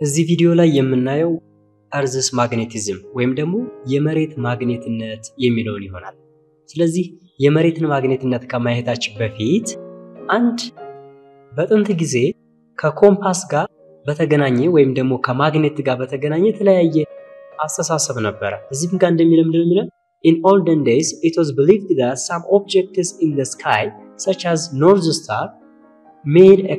እዚህ ቪዲዮ ላይ የምናየው እርዝስ ማግኔቲዝም ወይም ደግሞ የመሬት ማግኔትነት የሚለውን ይሆናል። ስለዚህ የመሬትን ማግኔትነት ከማየታችን በፊት አንድ በጥንት ጊዜ ከኮምፓስ ጋር በተገናኘ ወይም ደግሞ ከማግኔት ጋር በተገናኘ የተለያየ አስተሳሰብ ነበረ። እዚህም ጋር እንደሚለው ምንድን ነው የሚለው In olden days, it was believed that some objects in the sky, such as North Star, made a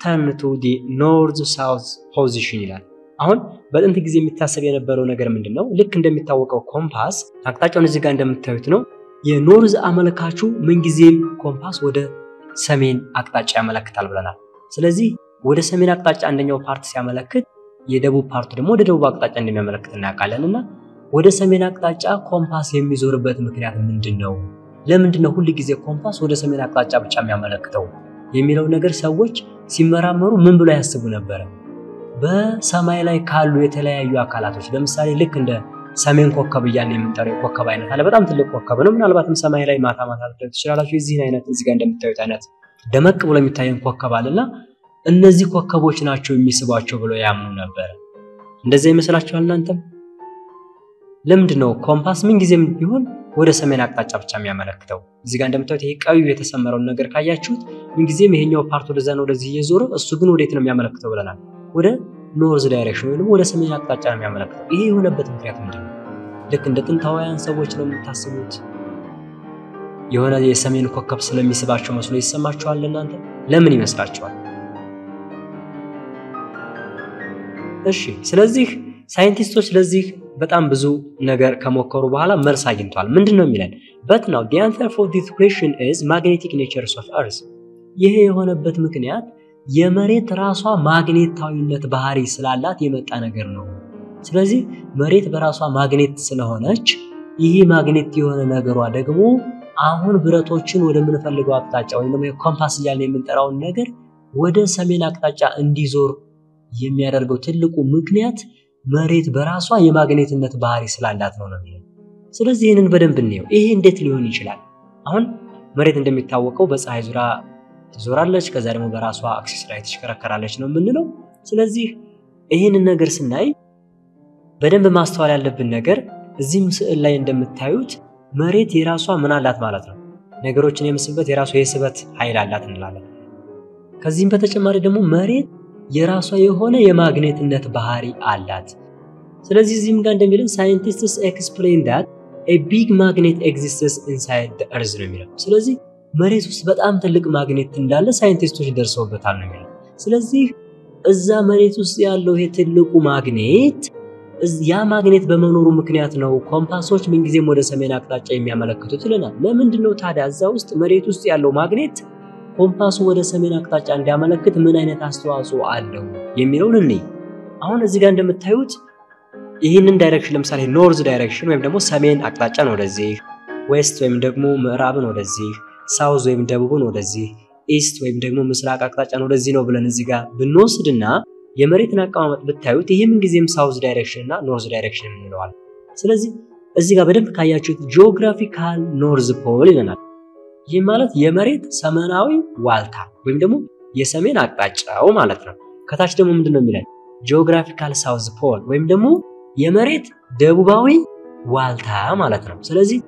compass turn to the north-south position ይላል። አሁን በጥንት ጊዜ የሚታሰብ የነበረው ነገር ምንድን ነው? ልክ እንደሚታወቀው ኮምፓስ አቅጣጫውን እዚህ ጋር እንደምታዩት ነው። የ north አመልካቹ ምንጊዜም ኮምፓስ ወደ ሰሜን አቅጣጫ ያመለክታል ብለናል። ስለዚህ ወደ ሰሜን አቅጣጫ አንደኛው part ሲያመለክት፣ የደቡብ part ኡ ደግሞ ወደ ደቡብ አቅጣጫ እንደሚያመለክት እናውቃለን እና ወደ ሰሜን አቅጣጫ ኮምፓስ የሚዞርበት ምክንያት ምንድን ነው? ለምንድን ነው ሁል ጊዜ ኮምፓስ ወደ ሰሜን አቅጣጫ ብቻ የሚያመለክተው የሚለው ነገር ሰዎች ሲመራመሩ ምን ብሎ ያስቡ ነበረ? በሰማይ ላይ ካሉ የተለያዩ አካላቶች ለምሳሌ ልክ እንደ ሰሜን ኮከብ እያልን የምንጠራው የኮከብ አይነት አለ። በጣም ትልቅ ኮከብ ነው። ምናልባትም ሰማይ ላይ ማታ ማታ ልታዩት ትችላላችሁ። የዚህን አይነት እዚህ ጋር እንደምታዩት አይነት ደመቅ ብሎ የሚታየን ኮከብ አለና እነዚህ ኮከቦች ናቸው የሚስቧቸው ብለው ያምኑ ነበረ። እንደዛ ይመስላችኋል እናንተም? ለምንድን ነው ኮምፓስ ምን ጊዜም ቢሆን ወደ ሰሜን አቅጣጫ ብቻ የሚያመለክተው? እዚህ ጋር እንደምታዩት ይሄ ቀዩ የተሰመረውን ነገር ካያችሁት ምን ጊዜም ይሄኛው part ወደዛ ነው ወደዚህ እየዞረ እሱ ግን ወዴት ነው የሚያመለክተው ብለናል። ወደ north direction ወይም ወደ ሰሜን አቅጣጫ ነው የሚያመለክተው። ይሄ የሆነበት ምክንያት ምንድን ነው? ልክ እንደ ጥንታውያን ሰዎች ነው የምታስቡት? የሆነ የሰሜን ኮከብ ስለሚስባቸው መስሎ ይሰማችኋል እናንተ? ለምን ይመስላችኋል? እሺ ስለዚህ ሳይንቲስቶች ለዚህ በጣም ብዙ ነገር ከሞከሩ በኋላ መልስ አግኝቷል። ምንድን ነው የሚለን? but now the answer for this question is magnetic natures of earth ይሄ የሆነበት ምክንያት የመሬት ራሷ ማግኔታዊነት ባህሪ ስላላት የመጣ ነገር ነው። ስለዚህ መሬት በራሷ ማግኔት ስለሆነች ይህ ማግኔት የሆነ ነገሯ ደግሞ አሁን ብረቶችን ወደምንፈልገው አቅጣጫ ወይም ደግሞ ኮምፓስ እያልን የምንጠራውን ነገር ወደ ሰሜን አቅጣጫ እንዲዞር የሚያደርገው ትልቁ ምክንያት መሬት በራሷ የማግኔትነት ባህሪ ስላላት ነው ነው የሚለው። ስለዚህ ይህንን በደንብ እንየው። ይሄ እንዴት ሊሆን ይችላል? አሁን መሬት እንደሚታወቀው በፀሐይ ዙሪያ ትዞራለች፣ ከዛ ደግሞ በራሷ አክሲስ ላይ ትሽከረከራለች ነው የምንለው። ስለዚህ ይህንን ነገር ስናይ በደንብ ማስተዋል ያለብን ነገር እዚህም ስዕል ላይ እንደምታዩት መሬት የራሷ ምን አላት ማለት ነው፣ ነገሮችን የምትስበት የራሷ የስበት ኃይል አላት እንላለን። ከዚህም በተጨማሪ ደግሞ መሬት የራሷ የሆነ የማግኔትነት ባህሪ አላት። ስለዚህ እዚህም ጋር እንደሚለን scientists explain that a big magnet exists inside the earth ነው የሚለው። ስለዚህ መሬት ውስጥ በጣም ትልቅ ማግኔት እንዳለ ሳይንቲስቶች ደርሰውበታል ነው የሚለው። ስለዚህ እዛ መሬት ውስጥ ያለው ይሄ ትልቁ ማግኔት ያ ማግኔት በመኖሩ ምክንያት ነው ኮምፓሶች ምንጊዜም ወደ ሰሜን አቅጣጫ የሚያመለክቱት ይለናል። ለምንድን ነው ታዲያ እዛ ውስጥ መሬት ውስጥ ያለው ማግኔት ኮምፓሱ ወደ ሰሜን አቅጣጫ እንዲያመለክት ምን አይነት አስተዋጽኦ አለው የሚለውን እንይ። አሁን እዚህ ጋር እንደምታዩት ይህንን direction ለምሳሌ north direction ወይም ደግሞ ሰሜን አቅጣጫን ወደዚህ፣ west ወይም ደግሞ ምዕራብን ወደዚህ፣ south ወይም ደቡብን ወደዚህ፣ east ወይም ደግሞ ምስራቅ አቅጣጫን ወደዚህ ነው ብለን እዚህ ጋር ብንወስድና የመሬትን አቀማመጥ ብታዩት ይህ ምንጊዜም south direction እና north direction እንለዋል። ስለዚህ እዚህ ጋር በደንብ ካያችሁት geographical north pole ይለናል። ይህ ማለት የመሬት ሰሜናዊ ዋልታ ወይም ደግሞ የሰሜን አቅጣጫው ማለት ነው። ከታች ደግሞ ምንድን ነው የሚለን geographical south pole ወይም ደግሞ የመሬት ደቡባዊ ዋልታ ማለት ነው። ስለዚህ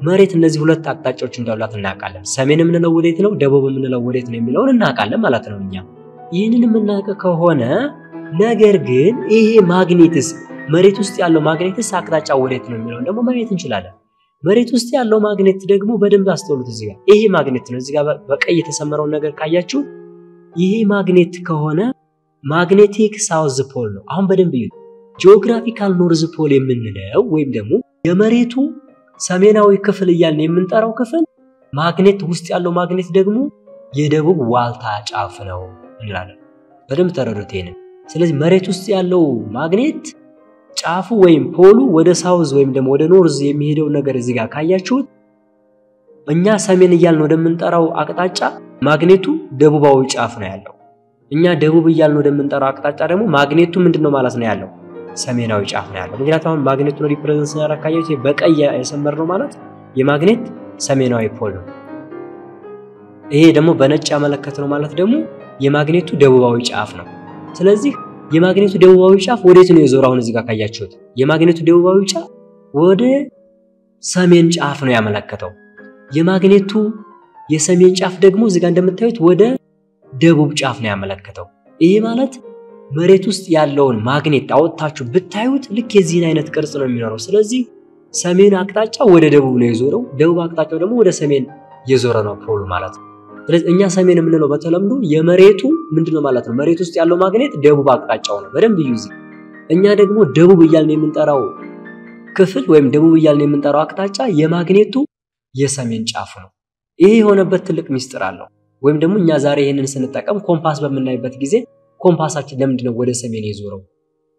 መሬት እነዚህ ሁለት አቅጣጫዎች እንዳሏት እናውቃለን። ሰሜን የምንለው ወዴት ነው፣ ደቡብ የምንለው ወዴት ነው የሚለውን እናውቃለን ማለት ነው እኛ ይህንን የምናውቅ ከሆነ ነገር ግን ይሄ ማግኔትስ መሬት ውስጥ ያለው ማግኔትስ አቅጣጫ ወዴት ነው የሚለውን ደግሞ ማየት እንችላለን። መሬት ውስጥ ያለው ማግኔት ደግሞ በደንብ አስተውሉት። እዚህ ጋር ይሄ ማግኔት ነው። እዚህ ጋር በቀይ የተሰመረውን ነገር ካያችሁ ይሄ ማግኔት ከሆነ magnetic south pole ነው። አሁን በደንብ እዩ። geographical north pole የምንለው ወይም ደግሞ የመሬቱ ሰሜናዊ ክፍል እያልን የምንጠራው ክፍል ማግኔት ውስጥ ያለው ማግኔት ደግሞ የደቡብ ዋልታ ጫፍ ነው እንላለን። በደንብ ተረዱት ይሄንን። ስለዚህ መሬት ውስጥ ያለው ማግኔት ጫፉ ወይም pole ኡ ወደ south ወይም ደግሞ ወደ north የሚሄደው ነገር እዚህ ጋር ካያችሁት እኛ ሰሜን እያልን ወደምንጠራው አቅጣጫ ማግኔቱ ደቡባዊ ጫፍ ነው ያለው። እኛ ደቡብ እያልን ወደምንጠራው አቅጣጫ ደግሞ ማግኔቱ ምንድን ነው ማለት ነው ያለው ሰሜናዊ ጫፍ ነው ያለው። ምክንያቱም አሁን ማግኔቱን represent ስናደርግ ካያችሁ በቀይ የሰመርነው ማለት የማግኔት ሰሜናዊ pole ነው። ይሄ ደግሞ በነጭ ያመለከትነው ማለት ደግሞ የማግኔቱ ደቡባዊ ጫፍ ነው። ስለዚህ የማግኔቱ ደቡባዊ ጫፍ ወዴት ነው የዞረው? አሁን እዚህ ጋር ካያችሁት የማግኔቱ ደቡባዊ ጫፍ ወደ ሰሜን ጫፍ ነው ያመለከተው። የማግኔቱ የሰሜን ጫፍ ደግሞ እዚህ ጋር እንደምታዩት ወደ ደቡብ ጫፍ ነው ያመለከተው። ይሄ ማለት መሬት ውስጥ ያለውን ማግኔት አወጥታችሁ ብታዩት ልክ የዚህን አይነት ቅርጽ ነው የሚኖረው። ስለዚህ ሰሜን አቅጣጫ ወደ ደቡብ ነው የዞረው፣ ደቡብ አቅጣጫው ደግሞ ወደ ሰሜን የዞረ ነው pole ኡ ማለት ነው። ስለዚህ እኛ ሰሜን የምንለው በተለምዶ የመሬቱ ምንድነው ማለት ነው። መሬት ውስጥ ያለው ማግኔት ደቡብ አቅጣጫው ነው። በደንብ እዩ እኛ ደግሞ ደቡብ እያልን የምንጠራው ክፍል ወይም ደቡብ እያልን የምንጠራው አቅጣጫ የማግኔቱ የሰሜን ጫፍ ነው። ይሄ የሆነበት ትልቅ ሚስጥር አለው። ወይም ደግሞ እኛ ዛሬ ይህንን ስንጠቀም ኮምፓስ በምናይበት ጊዜ ኮምፓሳችን ለምንድነው ወደ ሰሜን የዞረው?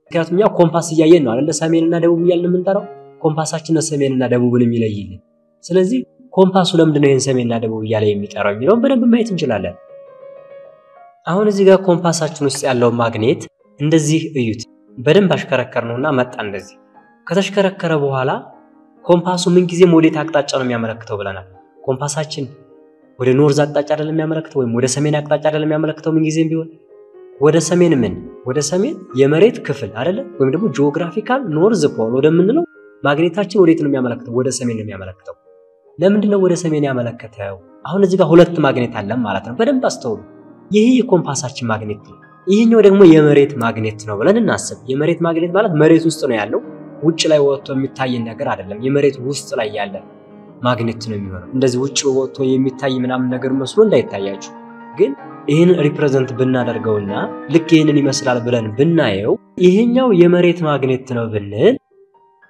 ምክንያቱም እኛ ኮምፓስ እያየን ነው አይደለ? ሰሜንና ደቡብ እያልን የምንጠራው ኮምፓሳችን ነው ሰሜንና ደቡብን የሚለይልን። ስለዚህ ኮምፓሱ ለምንድነው ይህን ሰሜንና ደቡብ እያለ የሚጠራው የሚለውን በደንብ ማየት እንችላለን። አሁን እዚህ ጋር ኮምፓሳችን ውስጥ ያለው ማግኔት እንደዚህ እዩት። በደንብ አሽከረከርነውና መጣ እንደዚህ ከተሽከረከረ በኋላ ኮምፓሱ ምንጊዜም ወዴት አቅጣጫ ነው የሚያመለክተው ብለናል። ኮምፓሳችን ወደ north አቅጣጫ አይደለም የሚያመለክተው ወይም ወደ ሰሜን አቅጣጫ አይደለም የሚያመለክተው ምንጊዜም ቢሆን ወደ ሰሜን ምን ወደ ሰሜን የመሬት ክፍል አይደለ ወይም ደግሞ geographical north pole ወደምንለው ማግኔታችን ወዴት ነው የሚያመለክተው? ወደ ሰሜን ነው የሚያመለክተው። ለምንድን ነው ወደ ሰሜን ያመለከተው? አሁን እዚህ ጋር ሁለት ማግኔት አለን ማለት ነው። በደንብ አስተውሉ። ይህ የኮምፓሳችን ማግኔት ነው። ይህኛው ደግሞ የመሬት ማግኔት ነው ብለን እናስብ። የመሬት ማግኔት ማለት መሬት ውስጥ ነው ያለው ውጭ ላይ ወጥቶ የሚታይን ነገር አይደለም። የመሬት ውስጥ ላይ ያለ ማግኔት ነው የሚሆነው። እንደዚህ ውጭ ወጥቶ የሚታይ ምናምን ነገር መስሎ እንዳይታያችሁ። ግን ይህንን represent ብናደርገውና ልክ ይህንን ይመስላል ብለን ብናየው ይሄኛው የመሬት ማግኔት ነው ብንል፣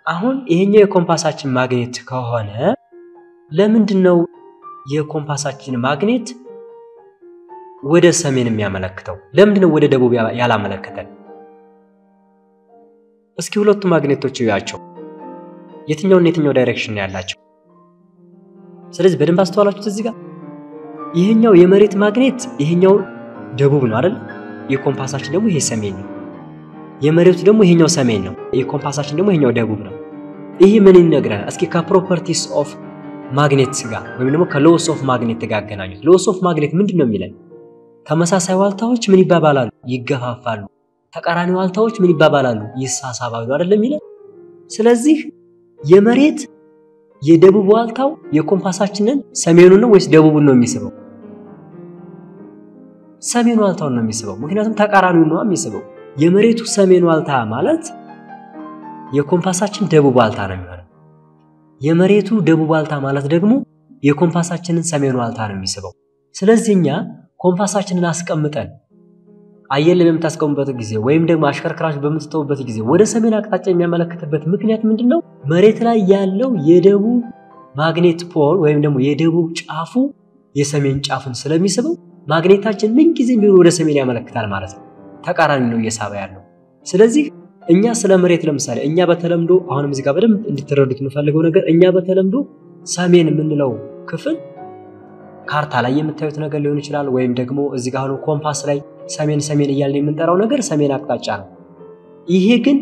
አሁን ይሄኛው የኮምፓሳችን ማግኔት ከሆነ ለምንድን ነው የኮምፓሳችን ማግኔት ወደ ሰሜን የሚያመለክተው? ለምንድን ነው ወደ ደቡብ ያላመለከተን? እስኪ ሁለቱ ማግኔቶች እዩዋቸው። የትኛውና የትኛው direction ያላቸው? ስለዚህ በደንብ አስተዋላችሁት እዚህ ጋር ይሄኛው የመሬት ማግኔት ይሄኛው ደቡብ ነው አይደል? የኮምፓሳችን ደግሞ ይሄ ሰሜን ነው። የመሬቱ ደግሞ ይሄኛው ሰሜን ነው። የኮምፓሳችን ደግሞ ይሄኛው ደቡብ ነው። ይሄ ምን ይነግረናል? እስኪ ከ properties of magnet ጋር ወይም ደግሞ ከ laws of magnet ጋር አገናኙት። laws of magnet ምንድን ነው የሚለን? ተመሳሳይ ዋልታዎች ምን ይባባላሉ? ይገፋፋሉ። ተቃራኒ ዋልታዎች ምን ይባባላሉ? ይሳሳባሉ አይደለም የሚለን። ስለዚህ የመሬት የደቡብ ዋልታው የኮምፓሳችንን ሰሜኑን ነው ወይስ ደቡቡን ነው የሚስበው? ሰሜን ዋልታውን ነው የሚስበው። ምክንያቱም ተቃራኒውን ነው የሚስበው። የመሬቱ ሰሜን ዋልታ ማለት የኮምፓሳችን ደቡብ ዋልታ ነው የመሬቱ ደቡብ ዋልታ ማለት ደግሞ የኮምፓሳችንን ሰሜን ዋልታ ነው የሚስበው። ስለዚህ እኛ ኮምፓሳችንን አስቀምጠን አየር ላይ በምታስቀሙበት ጊዜ ወይም ደግሞ አሽከርክራችሁ በምትተውበት ጊዜ ወደ ሰሜን አቅጣጫ የሚያመለክትበት ምክንያት ምንድን ነው? መሬት ላይ ያለው የደቡብ ማግኔት pole ወይም ደግሞ የደቡብ ጫፉ የሰሜን ጫፉን ስለሚስበው ማግኔታችን ምንጊዜም ቢሆን ወደ ሰሜን ያመለክታል ማለት ነው። ተቃራኒ ነው እየሳበ ያለው። ስለዚህ እኛ ስለ መሬት ለምሳሌ እኛ በተለምዶ አሁንም እዚህ ጋር በደንብ እንድትረዱት የምፈልገው ነገር እኛ በተለምዶ ሰሜን የምንለው ክፍል ካርታ ላይ የምታዩት ነገር ሊሆን ይችላል። ወይም ደግሞ እዚህ ጋር አሁን ኮምፓስ ላይ ሰሜን ሰሜን እያልን የምንጠራው ነገር ሰሜን አቅጣጫ ነው። ይሄ ግን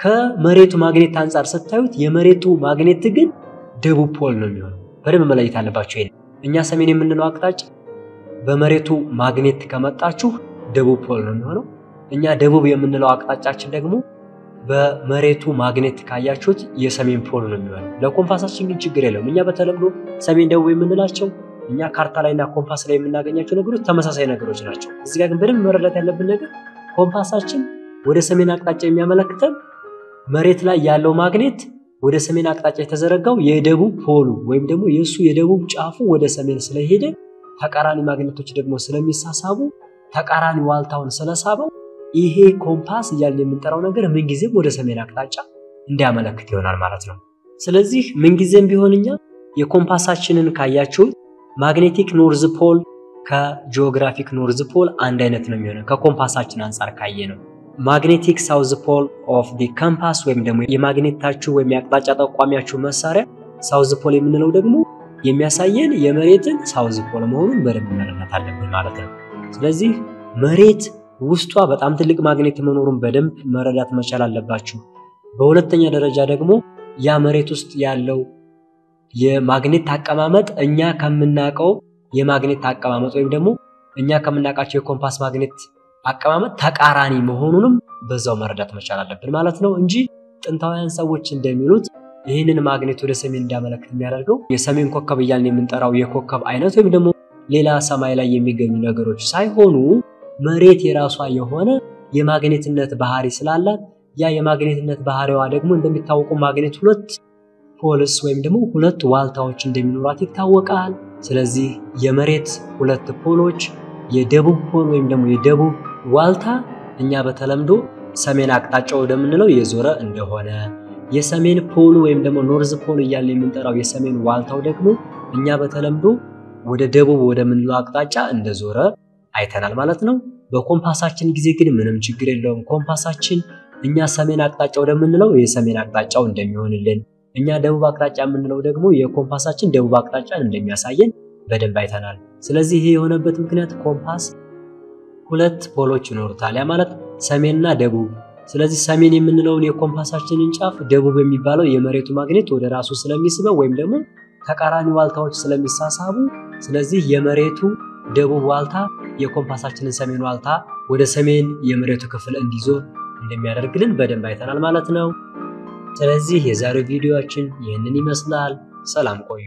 ከመሬቱ ማግኔት አንጻር ስታዩት የመሬቱ ማግኔት ግን ደቡብ pole ነው የሚሆነው። በደንብ መለየት አለባችሁ። ይሄን እኛ ሰሜን የምንለው አቅጣጫ በመሬቱ ማግኔት ከመጣችሁ ደቡብ pole ነው የሚሆነው። እኛ ደቡብ የምንለው አቅጣጫችን ደግሞ በመሬቱ ማግኔት ካያችሁት የሰሜን pole ነው የሚሆነው። ለኮምፓሳችን ግን ችግር የለውም። እኛ በተለምዶ ሰሜን ደቡብ የምንላቸው እኛ ካርታ ላይና ኮምፓስ ላይ የምናገኛቸው ነገሮች ተመሳሳይ ነገሮች ናቸው። እዚህ ጋር ግን በደንብ መረዳት ያለብን ነገር ኮምፓሳችን ወደ ሰሜን አቅጣጫ የሚያመለክተን መሬት ላይ ያለው ማግኔት ወደ ሰሜን አቅጣጫ የተዘረጋው የደቡብ pole ኡ ወይም ደግሞ የእሱ የደቡብ ጫፉ ወደ ሰሜን ስለሄደ ተቃራኒ ማግኔቶች ደግሞ ስለሚሳሳቡ ተቃራኒ ዋልታውን ስለሳበው ይሄ ኮምፓስ እያልን የምንጠራው ነገር ምንጊዜም ወደ ሰሜን አቅጣጫ እንዲያመለክት ይሆናል ማለት ነው። ስለዚህ ምንጊዜም ቢሆን እኛ የኮምፓሳችንን ካያችሁት magnetic north pole ከ geographic north pole አንድ አይነት ነው የሚሆነው ከኮምፓሳችን አንጻር ካየነው። magnetic south pole of the compass ወይም ደግሞ የማግኔታችሁ ወይም የአቅጣጫ ጠቋሚያችሁ መሳሪያ south pole የምንለው ደግሞ የሚያሳየን የመሬትን south pole መሆኑን በደንብ መረዳት አለብን ማለት ነው። ስለዚህ መሬት ውስጧ በጣም ትልቅ ማግኔት መኖሩን በደንብ መረዳት መቻል አለባችሁ። በሁለተኛ ደረጃ ደግሞ ያ መሬት ውስጥ ያለው የማግኔት አቀማመጥ እኛ ከምናውቀው የማግኔት አቀማመጥ ወይም ደግሞ እኛ ከምናውቃቸው የኮምፓስ ማግኔት አቀማመጥ ተቃራኒ መሆኑንም በዛው መረዳት መቻል አለብን ማለት ነው እንጂ ጥንታውያን ሰዎች እንደሚሉት ይህንን ማግኔት ወደ ሰሜን እንዲያመለክት የሚያደርገው የሰሜን ኮከብ እያልን የምንጠራው የኮከብ አይነት ወይም ደግሞ ሌላ ሰማይ ላይ የሚገኙ ነገሮች ሳይሆኑ መሬት የራሷ የሆነ የማግኔትነት ባህሪ ስላላት ያ የማግኔትነት ባህሪዋ ደግሞ እንደሚታወቀው ማግኔት ሁለት poles ወይም ደግሞ ሁለት ዋልታዎች እንደሚኖራት ይታወቃል። ስለዚህ የመሬት ሁለት pole ኦች የደቡብ pole ወይም ደግሞ የደቡብ ዋልታ እኛ በተለምዶ ሰሜን አቅጣጫ ወደምንለው የዞረ እንደሆነ የሰሜን pole ኡ ወይም ደግሞ north pole እያልን የምንጠራው የሰሜን ዋልታው ደግሞ እኛ በተለምዶ ወደ ደቡብ ወደምንለው አቅጣጫ እንደዞረ አይተናል ማለት ነው። በኮምፓሳችን ጊዜ ግን ምንም ችግር የለውም። ኮምፓሳችን እኛ ሰሜን አቅጣጫ ወደምንለው የሰሜን አቅጣጫው እንደሚሆንልን፣ እኛ ደቡብ አቅጣጫ የምንለው ደግሞ የኮምፓሳችን ደቡብ አቅጣጫን እንደሚያሳየን በደንብ አይተናል። ስለዚህ ይሄ የሆነበት ምክንያት ኮምፓስ ሁለት pole ኦች ይኖሩታል። ያ ማለት ሰሜንና ደቡብ። ስለዚህ ሰሜን የምንለውን የኮምፓሳችንን ጫፍ ደቡብ የሚባለው የመሬቱ ማግኔት ወደ ራሱ ስለሚስበው ወይም ደግሞ ተቃራኒ ዋልታዎች ስለሚሳሳቡ ስለዚህ የመሬቱ ደቡብ ዋልታ የኮምፓሳችንን ሰሜን ዋልታ ወደ ሰሜን የመሬቱ ክፍል እንዲዞር እንደሚያደርግልን በደንብ አይተናል ማለት ነው። ስለዚህ የዛሬው ቪዲዮአችን ይህንን ይመስላል። ሰላም ቆዩ።